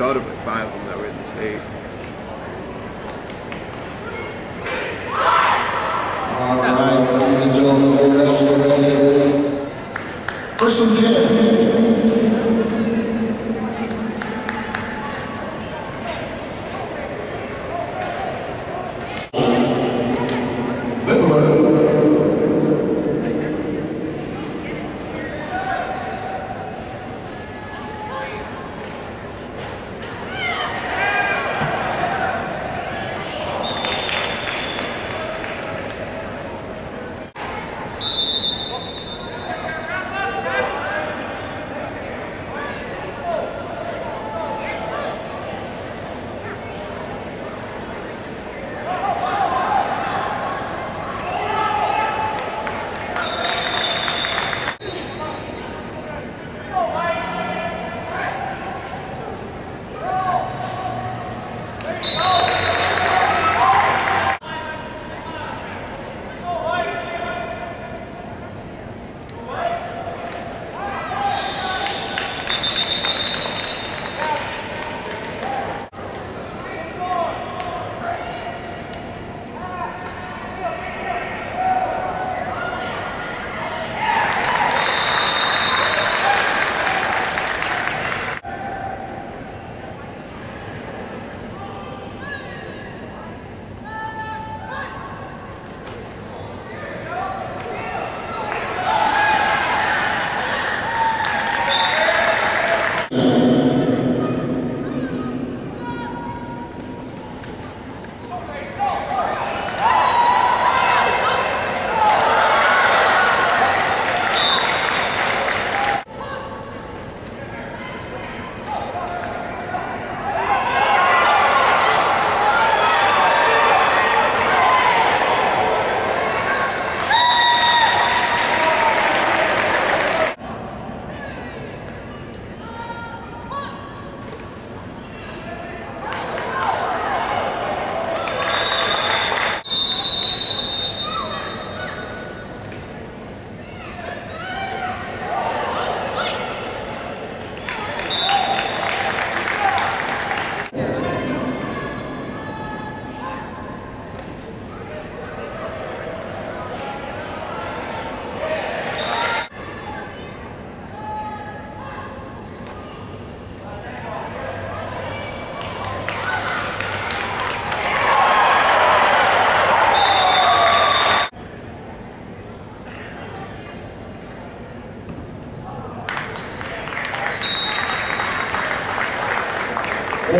thought of like five of them that were in the state. All right, ladies and gentlemen, the refs are ready. First and 10. Bittler.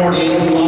Forty-five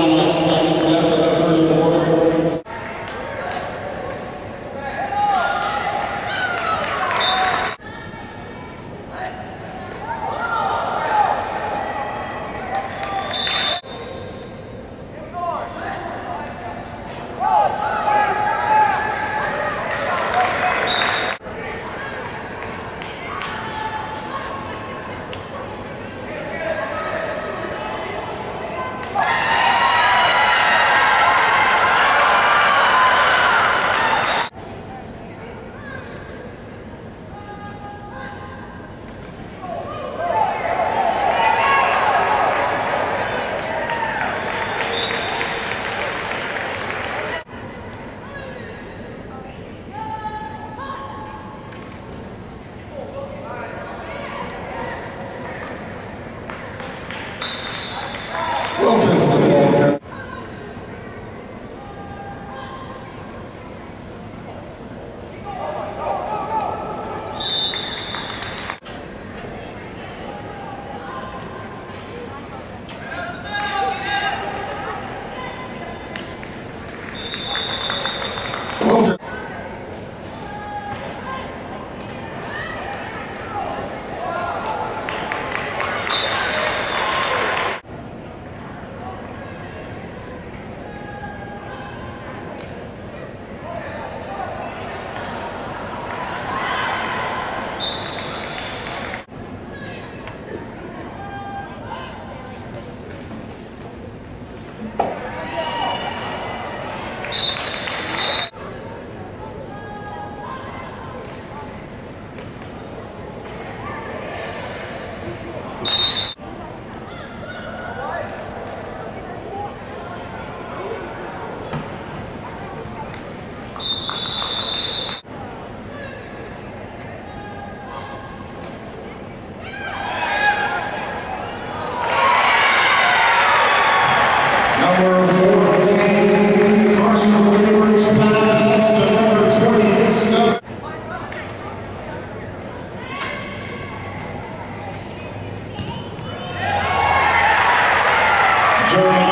Journey.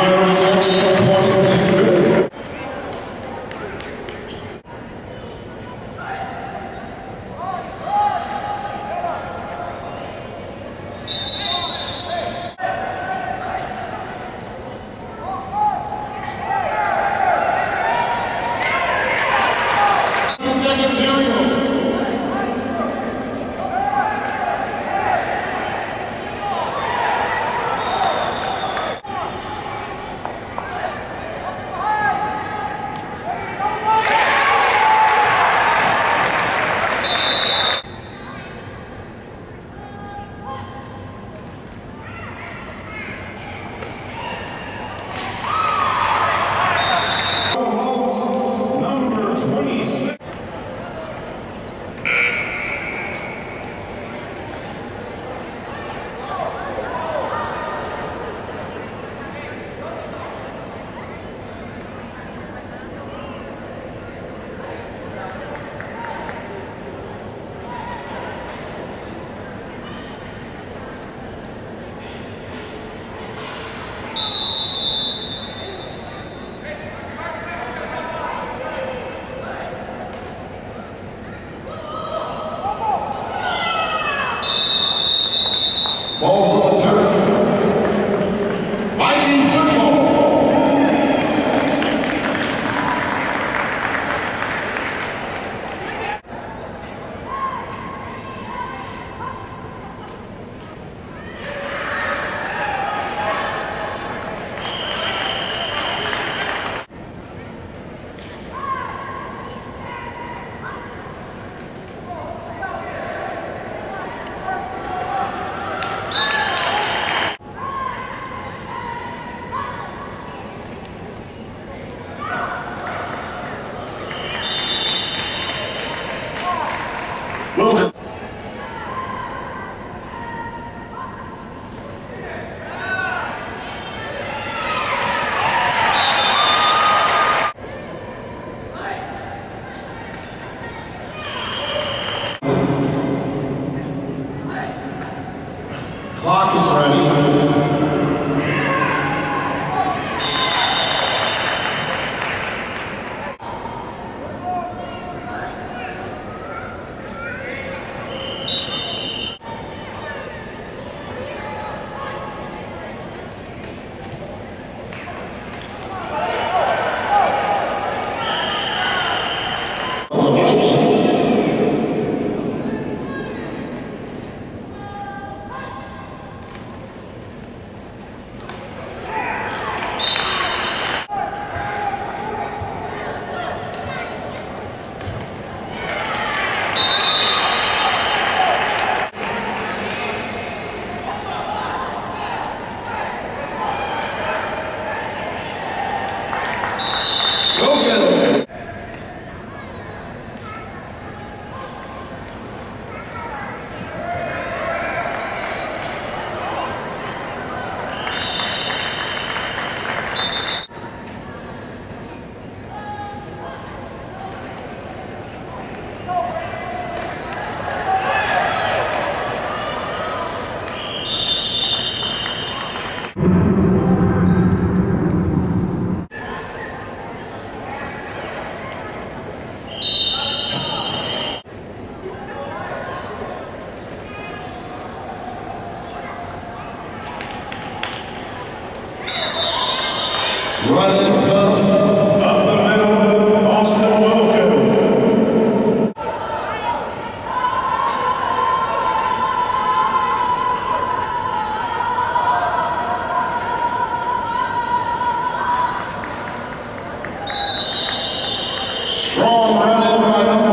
Strong running by number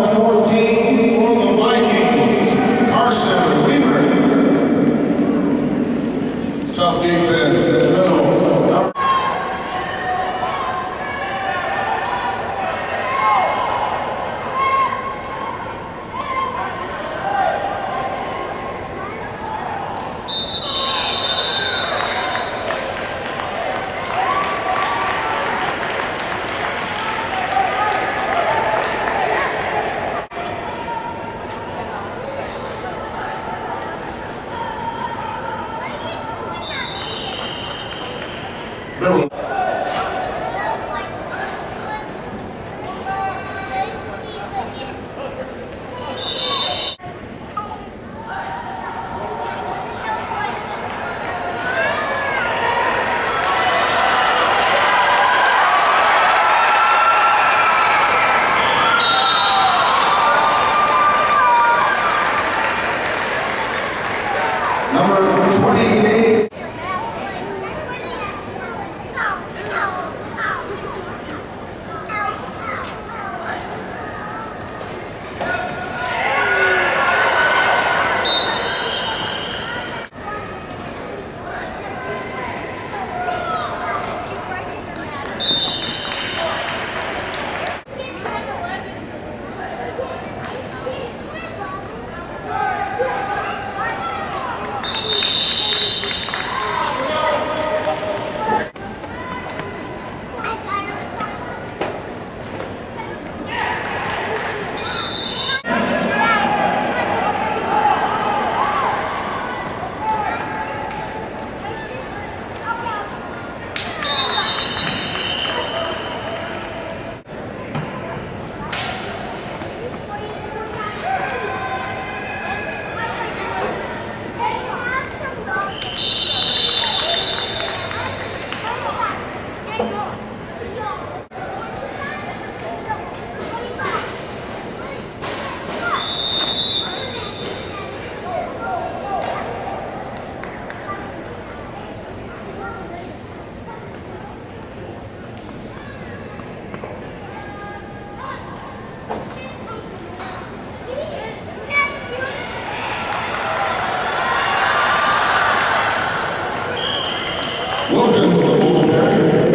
Wilkins, the bullpen.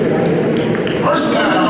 First time.